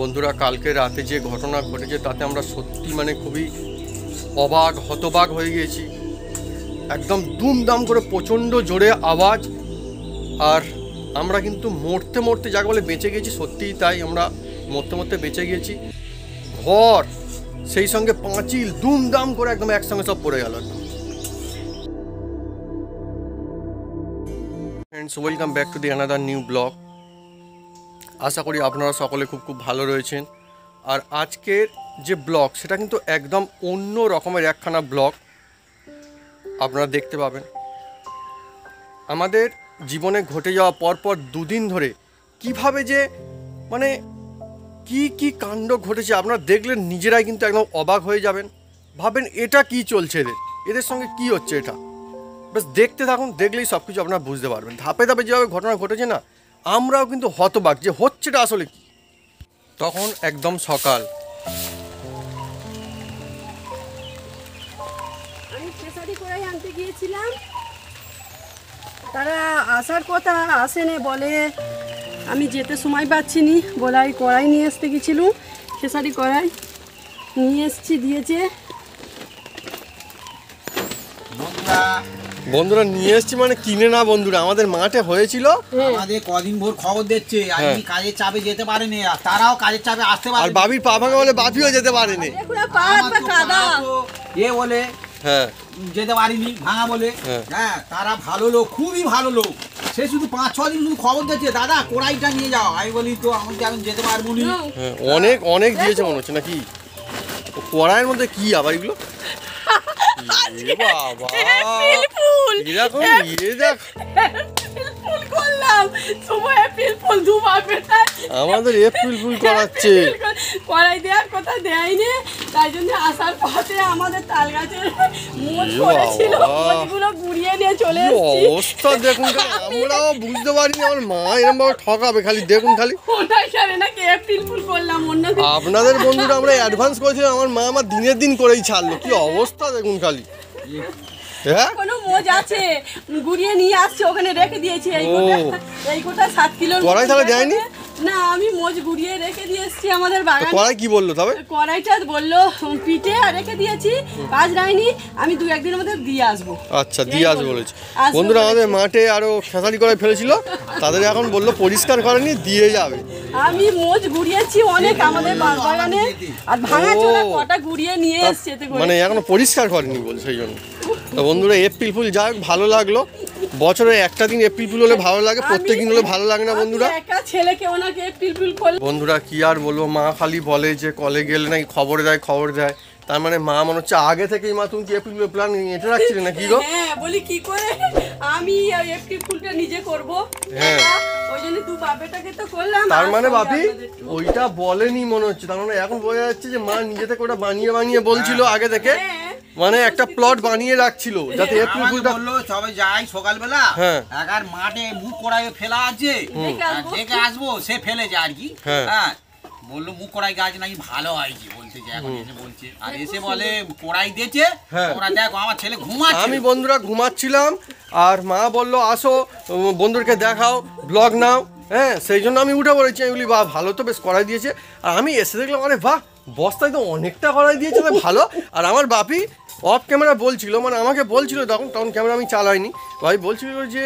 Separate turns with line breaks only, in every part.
বন্ধুরা, কালকে রাতে যে ঘটনা ঘটেছে তাতে আমরা সত্যি মানে খুবই অবাক, হতবাক হয়ে গিয়েছি। একদম দুমদাম করে প্রচণ্ড জোরে আওয়াজ। আর আমরা কিন্তু মরতে মরতে যাকে বলে বেঁচে গেছি সত্যিই তাই আমরা মরতে মরতে বেঁচে গিয়েছি। ঘর, সেই সঙ্গে পাঁচিল দুমদাম করে একদম একসঙ্গে সব পড়ে গেল একদম। Friends welcome back to the another new blog আশা করি আপনারা সকলে খুব খুব ভালো রয়েছেন। আর আজকের যে ব্লগ, সেটা কিন্তু একদম অন্য রকমের একখানা ব্লগ। আপনারা দেখতে পাবেন। আমাদের জীবনে ঘটে যাওয়া পরপর দুদিন ধরে কীভাবে যে মানে কি কি কাণ্ড ঘটেছে আপনারা দেখলে নিজেরাই কিন্তু একদম অবাক হয়ে যাবেন। ভাবেন, এটা কি চলছে এদের? এদের সঙ্গে কি হচ্ছে এটা? বাস দেখতে থাকুন, দেখলেই সব কিছু আপনারা বুঝতে পারবেন। ধাপে ধাপে যেভাবে ঘটনা ঘটেছে না আমরাও কিন্তু হতবাক যে হচ্ছেটা আসলে কি। তখন একদম সকাল।
আমি খেসারি কড়াই আনতে গিয়েছিলাম। তারা আসার কথা আসেনে বলে আমি যেতে সময় পাচ্ছি নি। বলাই কড়াই নিয়ে আসতে গেছিলুম। খেসারি কড়াই নিয়ে এসছি দিয়েছে।
বন্ধুরা
নিয়ে এসছি মানে কিনে না বন্ধুরা আমাদের মাঠে হয়েছিল।
আমাদের কদিন ভোর খবর দিচ্ছে
হ্যাঁ।
আজকে কাজের চাপে যেতে পারেনি আর তারাও কাজের চাপে আসতে
আর
পারে
বাবির পা ভাঙা বলে বাপিও যেতে পারেনি।
এ বলে
হ্যাঁ।
যেতে পারিনি ভাঙা বলে।
হ্যাঁ।
হ্যাঁ তারা ভালো লোক খুবই ভালো লোক। সে শুধু পাঁচ ছ দিন শুধু খবর দিচ্ছে দাদা কোড়াইটা নিয়ে যাও। আমি বলি তো আমি তো এখন যেতে পারব নি।
হ্যাঁ অনেক অনেক দিয়েছে মনে হচ্ছে নাকি? কড়াইয়ের মধ্যে কি আবার এগুলো? বাবা। এরকম ইয়ে দেখ। আমাদের এপ্রিল ফুল করাচ্ছে।
কড়াই দেওয়ার কথা দেয়নি তাই জন্য আসার পথে আমাদের তাল গাছের মোট পড়েছিল। মোটগুলো গুড়িয়ে নিয়ে চলে এসেছি।
অবস্থা দেখুন আমরাও বুঝতে পারিনি আমার মা এরকম ভাবে ঠকাবে খালি দেখুন খালি।
ওটাই জানে এপ্রিল ফুল করলাম অন্য
আপনাদের বন্ধুরা আমরা অ্যাডভান্স করেছিলাম আমার মা আমার দিনের দিন করেই ছাড়লো। কি অবস্থা দেখুন খালি।
কোনো মোজ আছে গুড়িয়ে নিয়ে আসছে ওখানে রেখে দিয়েছে এই। গোটা এই গোটা সাত কিলো
কড়াই তাহলে দেয়নি?
না আমি মোজ গুড়িয়ে রেখে দিয়ে এসেছি আমাদের বাগানে।
কড়াই কি বলল তবে?
কড়াইটা বলল পিঠে রেখে দিয়েছি। কাজ রায়নি আমি দু একদিনের মধ্যে দিয়ে আসব।
আচ্ছা দিয়ে আসবে। বলেছে। বন্ধুরা আমাদের মাঠে আরও খেসারি করে ফেলেছিল তাদের এখন বলল পরিষ্কার করেনি দিয়ে যাবে।
আমি মোজ গুড়িয়েছি অনেক আমাদের বাগানে আর ভাঙা চোরা কটা গুড়িয়ে নিয়ে এসছে
মানে এখনও পরিষ্কার করেনি বল সেই জন্য। তো বন্ধুরা এপ্রিল ফুল যাই হোক ভালো লাগল। বছরে একটা দিন এপ্রিল ফুল হলে ভালো লাগে প্রত্যেক দিন হলে ভালো লাগে না বন্ধুরা?
একা ছেলেকে ওনাকে পিলপিল করলে
বন্ধুরা কি আর বলব মা খালি বলে যে কলে গেলে নাকি খবর দেয় খবর দেয়। তার মানে মা মনে হচ্ছে আগে থেকেই মা তুমি কি এপ্রিল প্ল্যান এটা রাখছিলে না কি গো?
হ্যাঁ বলি কি করে? আমি এপ্রিল ফুলটা নিজে করব।
হ্যাঁ।
ওই জন্য দু বাপেটাকে তো করলাম
তার মানে বাপি ওইটা বলেনি মনে হচ্ছে। তার মানে এখন বোঝা যাচ্ছে যে মা নিজে থেকে ওটা বানিয়ে বানিয়ে বলছিল আগে থেকে।
হ্যাঁ।
মানে একটা প্লট বানিয়ে রাখছিল যাতে এপ্রিল ফুলটা
বলল সবাই যাই সকালবেলা
হ্যাঁ।
একার মাঠে মুখ কড়াই ফেলা আছে।
দেখে
আর
আসব।
দেখে আসব সে ফেলেছে আর কি।
হ্যাঁ।
হ্যাঁ। বলল মুখ কড়াই গাছ নাকি ভালো হয়েছে বলতে যে এখন এসে বলছে। আর এসে বলে কড়াই দিয়েছে
হ্যাঁ।
তোমরা দেখো আমার ছেলে ঘুমাচ্ছে।
আমি বন্ধুরা ঘুমাচ্ছিলাম আর মা বলল আসো উম, বন্ধুদেরকে দেখাও ব্লগ নাও। হ্যাঁ সেই জন্য আমি উঠে পড়েছি। আমি বলি বাহ ভালো তো বেশ করাই দিয়েছে। আর আমি এসে দেখলাম আরে বাহ বস্তায় তো অনেকটা করাই দিয়েছে ভালো। আর আমার বাপি অফ ক্যামেরা বলছিল মানে আমাকে বলছিল তখন তখন ক্যামেরা আমি চালাইনি। ভাই বলছিল যে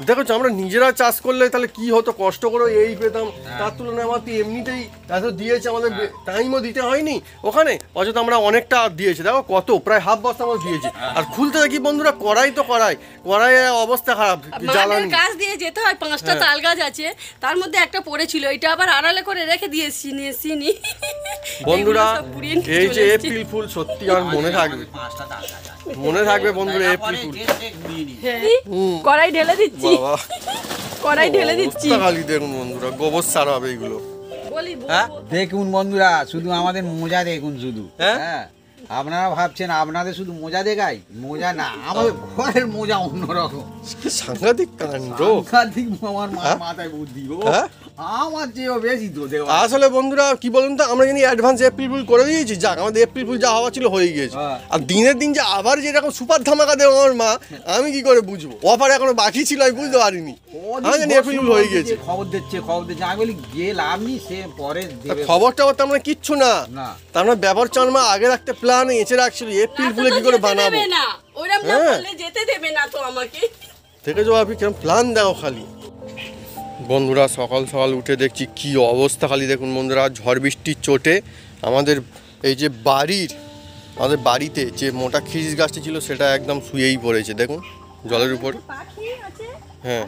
দেখো আমরা নিজেরা চাষ করলে তাহলে কি হতো? কষ্ট করে এই পেতাম তার তুলনায় আমার তো এমনিতেই এত দিয়েছে আমাদের টাইমও দিতে হয়নি ওখানে। অযথা আমরা অনেকটা দিয়েছে। দেখো কত প্রায় হাফ বস্তা আমার দিয়েছে। আর খুলতে দেখি বন্ধুরা কড়াই তো কড়াই। কড়াইয়ের অবস্থা খারাপ জ্বালানি।
কাজ দিয়ে যেতে হয় পাঁচটা
হ্যাঁ।
তাল গাছ আছে তার মধ্যে একটা পড়েছিল এটা আবার আড়ালে করে রেখে দিয়েছি নিয়ে চিনি
বন্ধুরা এই যে এপ্রিল ফুল সত্যি আমার মনে থাকবে।
পাঁচটা তাল গাছ।
মনে থাকবে বন্ধুরা এপ্রিল ফুল।
হ্যাঁ, কড়াই ঢেলে দিচ্ছি। কড়াই ঢেলে দিচ্ছি।
খালি দেখুন বন্ধুরা গোবর সার হবে এগুলো।
বলি
হ্যাঁ?
দেখুন বন্ধুরা শুধু আমাদের মজা দেখুন শুধু।
হ্যাঁ?
আপনারা ভাবছেন আপনাদের শুধু মোজা দেখাই? মোজা না আমাদের ঘরের মোজা অন্যরকম।
কি সাংঘাতিক কাণ্ড।
সাংঘাতিক আমার
হ্যাঁ?
মাথায় বুদ্ধি ও
হ্যাঁ?
আমার চেয়েও বেশি তো
আসলে বন্ধুরা কি বলুন তো আমরা জানি অ্যাডভান্স এপ্রিল ফুল করে দিয়েছি। যাক আমাদের এপ্রিল ফুল যা হওয়া ছিল হয়ে গিয়েছে।
হ্যাঁ।
আর দিনের দিন যে আবার যেরকম সুপার ধামাকা দেবো আমার মা আমি কি করে বুঝব? অফার এখনও বাকি ছিল আমি বুঝতে পারিনি। আমি জানি এপ্রিল ফুল হয়ে গিয়েছে।
খবর দিচ্ছে খবর দিচ্ছে। আমি বলি গিয়ে লাভ নেই সে পরে
তা আমরা কিচ্ছু না। তার মানে ব্যবহার চানমা আগে রাখতে প্ল্যান এঁচে রাখছিল এপ্রিল ফুলে কি করে বানাবো?
না। ওরম না
হ্যাঁ।
যেতে দেবে না তো আমাকে।
থেকে যাও আপনি কিরম প্ল্যান দাও খালি। বন্ধুরা সকাল সকাল উঠে দেখছি কি অবস্থা খালি। দেখুন বন্ধুরা ঝড় বৃষ্টির চোটে আমাদের এই যে বাড়ির আমাদের বাড়িতে যে মোটা খিরিস গাছটি ছিল সেটা একদম শুয়েই পড়েছে। দেখুন জলের উপর। হ্যাঁ।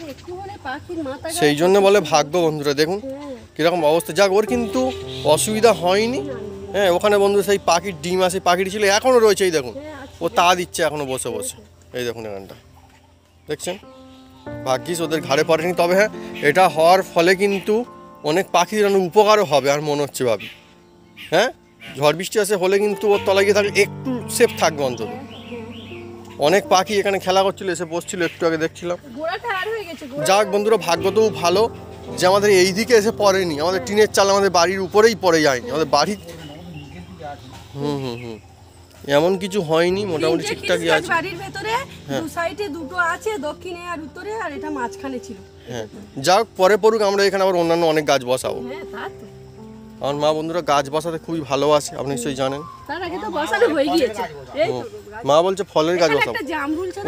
সেই জন্য বলে ভাগ্য বন্ধুরা দেখুন কীরকম অবস্থা। যাক ওর কিন্তু অসুবিধা হয়নি। হ্যাঁ ওখানে বন্ধু সেই পাখির ডিম আছে পাখিটি ছিল এখনও রয়েছে এই দেখুন। ও তা দিচ্ছে এখনও বসে বসে। এই দেখুন এখানটা। দেখছেন? ভাগ্যিস ওদের ঘাড়ে পড়েনি তবে হ্যাঁ এটা হওয়ার ফলে কিন্তু অনেক পাখির অনেক উপকারও হবে আর মনে হচ্ছে ভাবি। হ্যাঁ? ঝড় বৃষ্টি আসে হলে কিন্তু ওর তলায় গিয়ে থাকলে একটু সেফ থাকবে অন্তত। অনেক পাখি এখানে খেলা করছিল এসে বসছিল একটু আগে দেখছিলাম।
হয়ে
যাক বন্ধুরা ভাগ্য তো ভালো যে আমাদের এই দিকে এসে পড়েনি। আমাদের টিনের চাল আমাদের বাড়ির উপরেই পড়ে যায়নি। আমাদের বাড়ি হুম হুম হুম। এমন কিছু হয়নি মোটামুটি ঠিকঠাকই আছে।
বাড়ির ভেতরে দু সাইডে দুটো আছে দক্ষিণে আর উত্তরে আর এটা মাঝখানে ছিল।
হ্যাঁ। যাক পরে পড়ুক আমরা এখানে আবার অন্যান্য অনেক গাছ বসাবো।
হ্যাঁ তা তো।
আমার মা বন্ধুরা গাছ বসাতে খুবই ভালোবাসে আপনি নিশ্চয়ই জানেন।
হয়ে
মা বলছে ফলের গাছ বসাবো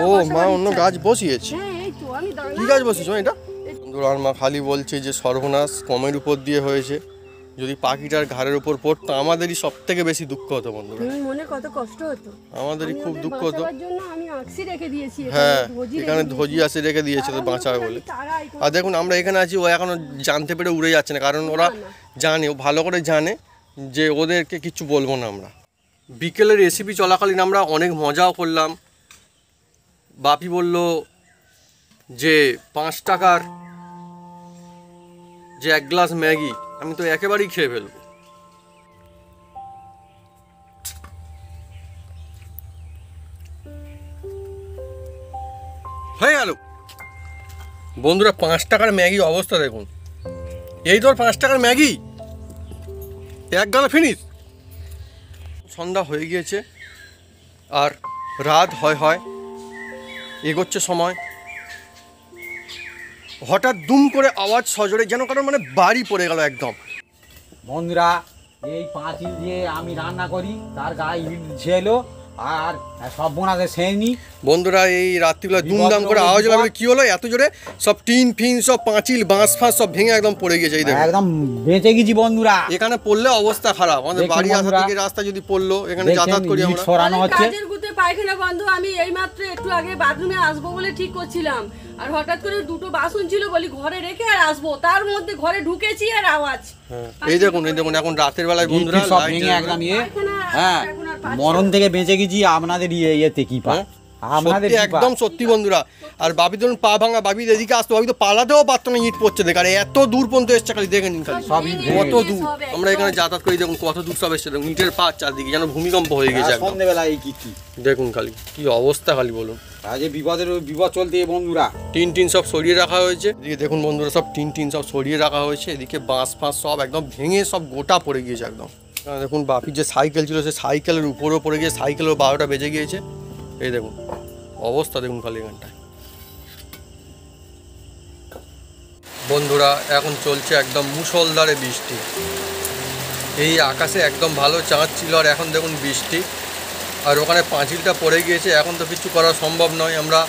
ও মা অন্য গাছ বসিয়েছে।
হ্যাঁ
কি গাছ বসিয়েছো এটা? বন্ধুরা আমার মা খালি বলছে যে সর্বনাশ কমের উপর দিয়ে হয়েছে। যদি পাখিটার ঘাড়ের উপর পড়তো আমাদেরই সব থেকে বেশি দুঃখ হতো বন্ধুরা।
মনে কত কষ্ট হতো?
আমাদেরই খুব দুঃখ হতো। হ্যাঁ
ধজি
এখানে ধজি আসে রেখে দিয়েছে বাঁচাবে বলে। আর দেখুন আমরা এখানে আছি ও এখনও জানতে পেরে উড়ে যাচ্ছে না কারণ ওরা জানে ও ভালো করে জানে যে ওদেরকে কিছু বলব না আমরা। বিকেলের রেসিপি চলাকালীন আমরা অনেক মজাও করলাম। বাপি বলল যে পাঁচ টাকার যে এক গ্লাস ম্যাগি আমি তো একেবারেই খেয়ে ফেলব। হয়ে গেল। বন্ধুরা, পাঁচ টাকার ম্যাগি অবস্থা দেখুন। এই ধর পাঁচ টাকার ম্যাগি। এক গালা ফিনিস সন্ধ্যা হয়ে গিয়েছে, আর রাত হয় হয় এগোচ্ছে সময়। হঠাৎ দুম করে আওয়াজ সজরে যেন কারণ মানে বাড়ি পড়ে গেল একদম।
বন্ধুরা, এই পাঁচিল দিয়ে আমি রান্না করি, তার গায়ে ইট ঝেলো, আর সব বোনাতে সেনি
বন্ধুরা এই রাত্রিবেলা দুমদাম করে আওয়াজ বলি, কি হলো? এত জোরে সব টিন ফিন সব পাঁচিল বাঁশ ফাঁস সব ভেঙে একদম পড়ে গেছে এই
একদম বেঁচে গেছি বন্ধুরা।
এখানে পড়লে অবস্থা খারাপ। আমাদের বাড়ি আসার দিকে রাস্তা যদি পড়ল এখানে যাতায়াত করি আমরা।
সরানো হচ্ছে।
কাজের গুতে পায়খানা বন্ধ আমি এইমাত্র একটু আগে বাথরুমে আসব বলে ঠিক করছিলাম। আর হঠাৎ করে দুটো বাসন ছিল বলি ঘরে রেখে আর আসব। তার মধ্যে ঘরে ঢুকেছি আর আওয়াজ।
হ্যাঁ, এই দেখুন এই দেখুন এখন রাতের বেলায় বন্ধুরা
সব ভেঙে একদম ইয়ে। হ্যাঁ মরণ থেকে বেঁচে গেছি আপনাদের ইয়ে ইয়েতে কি পা
হ্যাঁ?
কি পা?
একদম সত্যি বন্ধুরা। আর বাবি ধরুন পা ভাঙা বাবি এদিকে আসতো বাবি তো পালাতেও পারতো না ইট পড়ছে দেখে। আর এত দূর পর্যন্ত এসছে খালি দেখে নিন খালি।
সবই
কত দূর। আমরা এখানে যাতায়াত করি দেখুন কত দূর সব এসছে। দেখুন ইটের পা চারদিকে যেন ভূমিকম্প হয়ে গেছে
সন্ধ্যেবেলা এই কি কি?
দেখুন খালি কি অবস্থা খালি বলুন।
আজকে বিপদের বিপদ চলতে বন্ধুরা।
টিন টিন সব সরিয়ে রাখা হয়েছে। এদিকে দেখুন বন্ধুরা সব টিন টিন সব সরিয়ে রাখা হয়েছে। এদিকে বাঁশ ফাঁস সব একদম ভেঙে সব গোটা পড়ে গিয়েছে একদম। দেখুন বাপির যে সাইকেল ছিল, সে সাইকেলের উপরেও পড়ে গিয়ে সাইকেলের বারোটা বেজে গিয়েছে। এই দেখুন, অবস্থা দেখুন খালি এখানটায়। বন্ধুরা, এখন চলছে একদম মুষলধারে বৃষ্টি। এই আকাশে একদম ভালো চাঁদ ছিল, আর এখন দেখুন বৃষ্টি। আর ওখানে পাঁচিলটা পড়ে গিয়েছে, এখন তো কিছু করা সম্ভব নয়। আমরা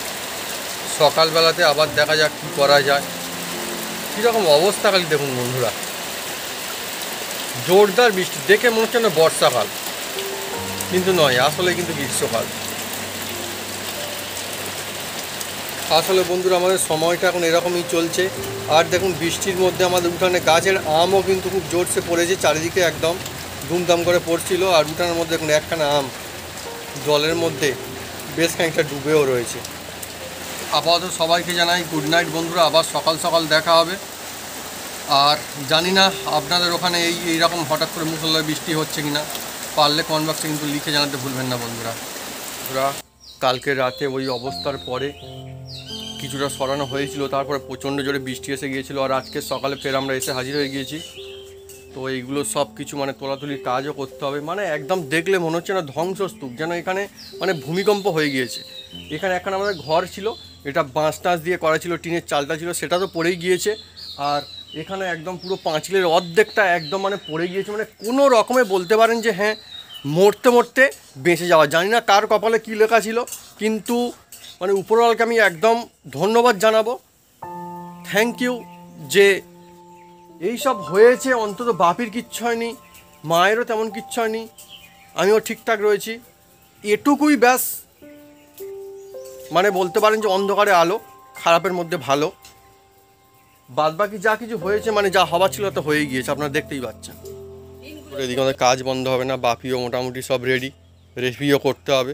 সকালবেলাতে আবার দেখা যাক কী করা যায়। কীরকম অবস্থা খালি দেখুন বন্ধুরা। জোরদার বৃষ্টি, দেখে মনে হচ্ছে না বর্ষাকাল কিন্তু নয়, আসলে কিন্তু গ্রীষ্মকাল। আসলে বন্ধুরা, আমাদের সময়টা এখন এরকমই চলছে। আর দেখুন, বৃষ্টির মধ্যে আমাদের উঠানে গাছের আমও কিন্তু খুব জোরসে পড়েছে, চারিদিকে একদম ধুমধাম করে পড়ছিল। আর উঠানের মধ্যে দেখুন, একখানা আম জলের মধ্যে বেশ খানিকটা ডুবেও রয়েছে। আপাতত সবাইকে জানাই গুড নাইট বন্ধুরা, আবার সকাল সকাল দেখা হবে। আর জানি না আপনাদের ওখানে এই এইরকম হঠাৎ করে মুসলধারে বৃষ্টি হচ্ছে কি না পারলে কমেন্ট বক্সে কিন্তু লিখে জানাতে ভুলবেন না বন্ধুরা। ওরা কালকে রাতে ওই অবস্থার পরে কিছুটা সরানো হয়েছিল, তারপরে প্রচণ্ড জোরে বৃষ্টি এসে গিয়েছিল আর আজকে সকালে ফের আমরা এসে হাজির হয়ে গিয়েছি। তো এইগুলো সব কিছু মানে তোলাতুলির কাজও করতে হবে মানে একদম দেখলে মনে হচ্ছে না ধ্বংসস্তূপ, যেন এখানে মানে ভূমিকম্প হয়ে গিয়েছে। এখানে এখন আমাদের ঘর ছিল, এটা বাঁশ টাঁশ দিয়ে করা ছিল, টিনের চালটা ছিল, সেটা তো পড়েই গিয়েছে। আর এখানে একদম পুরো পাঁচিলের অর্ধেকটা একদম মানে পড়ে গিয়েছে। মানে কোনো রকমে বলতে পারেন যে হ্যাঁ মরতে মরতে বেঁচে যাওয়া। জানি না কার কপালে কী লেখা ছিল, কিন্তু মানে উপরওয়ালকে আমি একদম ধন্যবাদ জানাব। থ্যাংক ইউ যে এই সব হয়েছে, অন্তত বাপির কিচ্ছু হয়নি, মায়েরও তেমন কিচ্ছু হয়নি, আমিও ঠিকঠাক রয়েছি। এটুকুই ব্যাস। মানে বলতে পারেন যে অন্ধকারে আলো, খারাপের মধ্যে ভালো। বাদ বাকি যা কিছু হয়েছে মানে যা হওয়ার ছিল তো হয়েই গিয়েছে আপনারা দেখতেই পাচ্ছেন। এদিকে আমাদের কাজ বন্ধ হবে না বাপিও মোটামুটি সব রেডি রেসিপিও করতে হবে।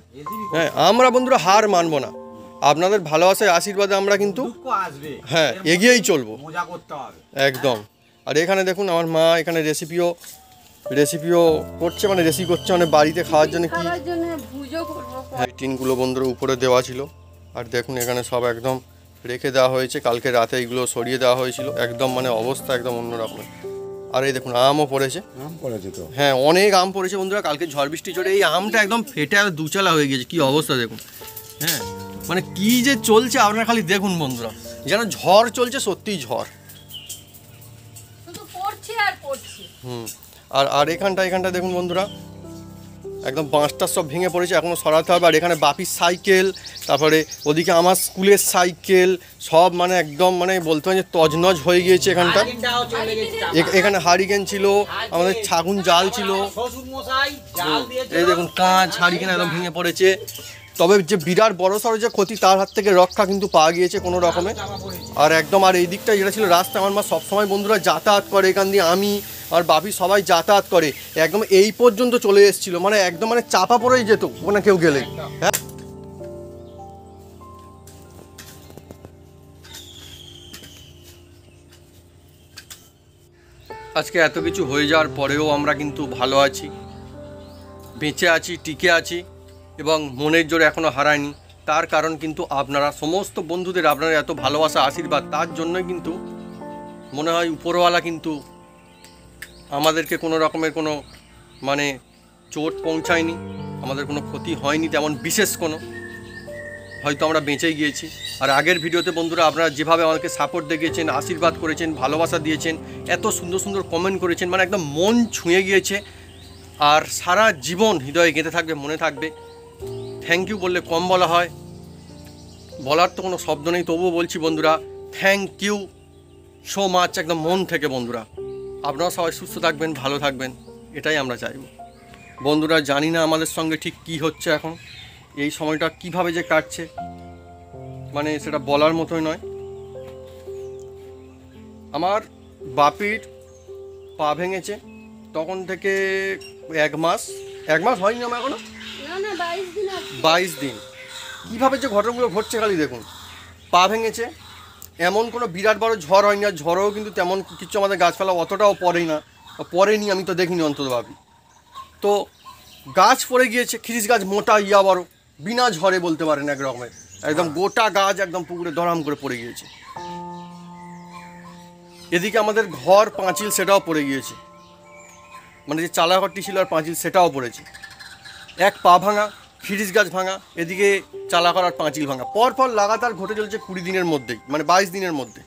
হ্যাঁ আমরা বন্ধুরা হার মানবো না। আপনাদের ভালোবাসায় আশীর্বাদে আমরা কিন্তু হ্যাঁ এগিয়েই চলবো।
মজা করতে হবে।
একদম। আর এখানে দেখুন আমার মা এখানে রেসিপিও রেসিপিও করছে মানে রেসিপি করছে মানে বাড়িতে খাওয়ার জন্য কি
খাওয়ার জন্য ভুজো করব।
হ্যাঁ টিনগুলো বন্ধুর উপরে দেওয়া ছিল। আর দেখুন এখানে সব একদম রেখে দেওয়া হয়েছে। কালকে রাতে এইগুলো সরিয়ে দেওয়া হয়েছিল। একদম মানে অবস্থা একদম অন্যরকম আর এই দেখুন আমও পড়েছে।
আম পড়েছে তো?
হ্যাঁ অনেক আম পড়েছে বন্ধুরা। কালকে ঝড় বৃষ্টি চড়ে এই আমটা একদম ফেটে আর দুচালা হয়ে গেছে কি অবস্থা দেখুন। হ্যাঁ মানে কি যে চলছে আপনারা খালি দেখুন বন্ধুরা। যেন ঝড় চলছে সত্যিই ঝড়।
শুধু পড়ছে আর পড়ছে।
হুম আর আর এখানটা এখানটা দেখুন বন্ধুরা। একদম বাঁশটা সব ভেঙে পড়েছে এখনও সরাতে হবে। আর এখানে বাপির সাইকেল, তারপরে ওদিকে আমার স্কুলের সাইকেল, সব মানে একদম মানে বলতে হয় যে তজনজ হয়ে গিয়েছে এখানটা। এখানে হারিকেন ছিল, আমাদের ছাগুন জাল ছিল। এই দেখুন, কাঁচ, হারিকেন একদম ভেঙে পড়েছে। তবে যে বিরাট বড় সড়ো যে ক্ষতি, তার হাত থেকে রক্ষা কিন্তু পাওয়া গিয়েছে কোনো রকমে। আর একদম আর এই দিকটা যেটা ছিল রাস্তা, আমার মা সবসময় বন্ধুরা যাতায়াত করে এখান দিয়ে, আমি আর বাপি সবাই যাতায়াত করে। একদম এই পর্যন্ত চলে এসেছিল মানে একদম মানে চাপা পড়েই যেত ওখানে কেউ গেলেই হ্যাঁ। আজকে এত কিছু হয়ে যাওয়ার পরেও আমরা কিন্তু ভালো আছি। বেঁচে আছি, টিকে আছি, এবং মনের জোরে এখনও হারায়নি। তার কারণ কিন্তু আপনারা, সমস্ত বন্ধুদের আপনারা এত ভালোবাসা, আশীর্বাদ, তার জন্যই কিন্তু মনে হয় উপরওয়ালা কিন্তু আমাদেরকে কোনো রকমের কোনো মানে চোট পৌঁছায়নি, আমাদের কোনো ক্ষতি হয়নি তেমন বিশেষ কোনো। হয়তো আমরা বেঁচেই গিয়েছি। আর আগের ভিডিওতে বন্ধুরা আপনারা যেভাবে আমাকে সাপোর্ট দেখিয়েছেন, আশীর্বাদ করেছেন, ভালোবাসা দিয়েছেন, এত সুন্দর সুন্দর কমেন্ট করেছেন মানে একদম মন ছুঁয়ে গিয়েছে। আর সারা জীবন হৃদয়ে গেঁথে থাকবে, মনে থাকবে। থ্যাংক ইউ বললে কম বলা হয়। বলার তো কোনো শব্দ নেই, তবুও বলছি বন্ধুরা থ্যাংক ইউ সো মাচ একদম মন থেকে বন্ধুরা। আপনারা সবাই সুস্থ থাকবেন ভালো থাকবেন এটাই আমরা চাইব। বন্ধুরা জানি না আমাদের সঙ্গে ঠিক কি হচ্ছে এখন এই সময়টা কীভাবে যে কাটছে মানে সেটা বলার মতোই নয়। আমার বাপির পা ভেঙেছে তখন থেকে এক মাস এক মাস হয়নি আমার
এখনও? বাইশ দিন।
কীভাবে যে ঘটনাগুলো ঘটছে খালি দেখুন। পা ভেঙেছে এমন কোনো বিরাট বড় ঝড় হয়নি আর ঝড়েও কিন্তু তেমন কিছু আমাদের গাছপালা অতটাও পড়েই না পড়েনি আমি তো দেখিনি অন্তত ভাবি তো গাছ পড়ে গিয়েছে খিরিস গাছ মোটা ইয়া বড় বিনা ঝড়ে বলতে পারেন এক রকমের একদম গোটা গাছ একদম পুকুরে দরাম করে পড়ে গিয়েছে। এদিকে আমাদের ঘর পাঁচিল সেটাও পড়ে গিয়েছে। মানে যে চালাঘরটি ছিল আর পাঁচিল সেটাও পড়েছে। এক পা ভাঙা খিরিস গাছ ভাঙা এদিকে চালা করার পাঁচিল ভাঙা। পর পর লাগাতার ঘটে চলছে কুড়ি দিনের মধ্যেই মানে বাইশ দিনের মধ্যে।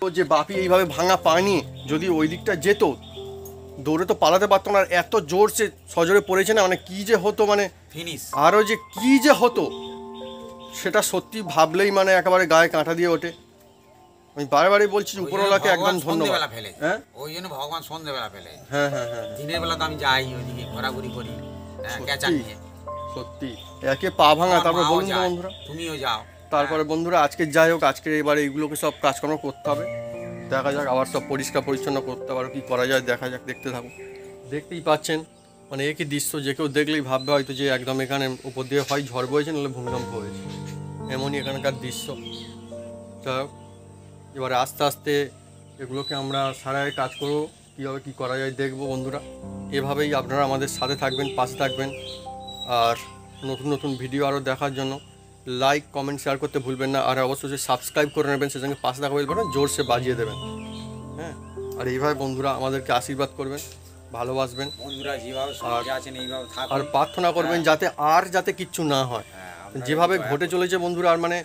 তো যে বাপি এইভাবে ভাঙা পা নিয়ে যদি ওই দিকটা যেত দৌড়ে তো পালাতে পারতো না আর এত জোর সে সজোরে পড়েছে না মানে কী যে হতো মানে
ফিনিশ।
আরও যে কী যে হতো সেটা সত্যি ভাবলেই মানে একেবারে গায়ে কাঁটা দিয়ে ওঠে। আমি বারে বারে বলছি উপরওয়ালাকে একদম ধন্যবাদ।
ফেলে।
হ্যাঁ?
ওই জন্য ভগবান সন্ধ্যেবেলা ফেলে।
হ্যাঁ হ্যাঁ হ্যাঁ।
দিনের বেলা তো আমি যাই ওইদিকে ঘোরাঘুরি করি হ্যাঁ,
সত্যি। একে পা ভাঙা তারপর বলুন তো বন্ধুরা।
তুমিও যাও।
তারপরে বন্ধুরা আজকে যাই হোক আজকে এবারে এইগুলোকে সব কাজকর্ম করতে হবে। দেখা যাক আবার সব পরিষ্কার পরিচ্ছন্ন করতে পারো কি করা যায় দেখা যাক দেখতে থাকুন দেখতেই পাচ্ছেন মানে একই দৃশ্য যে কেউ দেখলেই ভাববে হয়তো যে একদম এখানে উপর দিয়ে হয় ঝড় বয়েছে নাহলে ভূমিকম্প হয়েছে। এমনই এখানকার দৃশ্য। যাই হোক এবারে আস্তে আস্তে এগুলোকে আমরা সারাই কাজ করব কীভাবে কী করা যায় দেখব বন্ধুরা। এভাবেই আপনারা আমাদের সাথে থাকবেন পাশে থাকবেন। আর নতুন নতুন ভিডিও আরও দেখার জন্য লাইক কমেন্ট শেয়ার করতে ভুলবেন না। আর অবশ্যই সাবস্ক্রাইব করে নেবেন সঙ্গে পাশে থাকা বেল জোরসে বাজিয়ে দেবেন। হ্যাঁ? আর এইভাবে বন্ধুরা আমাদেরকে আশীর্বাদ করবেন ভালোবাসবেন।
বন্ধুরা যেভাবে আছেন এইভাবে
আর প্রার্থনা করবেন যাতে আর যাতে কিচ্ছু না হয়।
হ্যাঁ,
যেভাবে ঘটে চলেছে বন্ধুরা আর মানে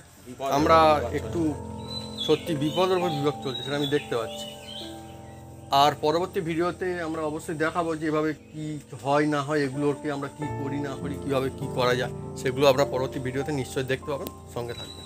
আমরা একটু সত্যি বিপদের উপর বিপদ চলছে সেটা আমি দেখতে পাচ্ছি। আর পরবর্তী ভিডিওতে আমরা অবশ্যই দেখাবো যে এভাবে কি হয়, না হয়, এগুলোকে আমরা কি করি, না করি, কীভাবে কি করা যায়, সেগুলো আমরা পরবর্তী ভিডিওতে নিশ্চয়ই দেখতে পাবেন। সঙ্গে থাকবেন।